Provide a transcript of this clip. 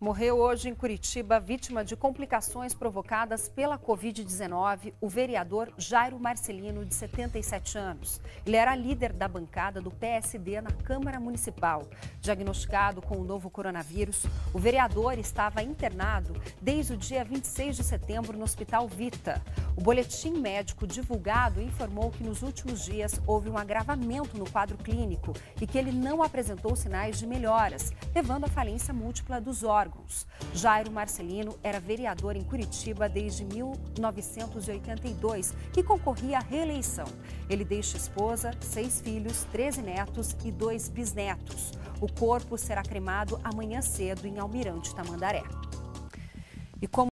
Morreu hoje em Curitiba, vítima de complicações provocadas pela Covid-19, o vereador Jairo Marcelino, de 77 anos. Ele era líder da bancada do PSD na Câmara Municipal. Diagnosticado com o novo coronavírus, o vereador estava internado desde o dia 26 de setembro no Hospital Vita. O boletim médico divulgado informou que nos últimos dias houve um agravamento no quadro clínico e que ele não apresentou sinais de melhoras, levando à falência múltipla dos órgãos. Jairo Marcelino era vereador em Curitiba desde 1982 e concorria à reeleição. Ele deixa esposa, seis filhos, 13 netos e dois bisnetos. O corpo será cremado amanhã cedo em Almirante Tamandaré. E como